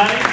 everybody.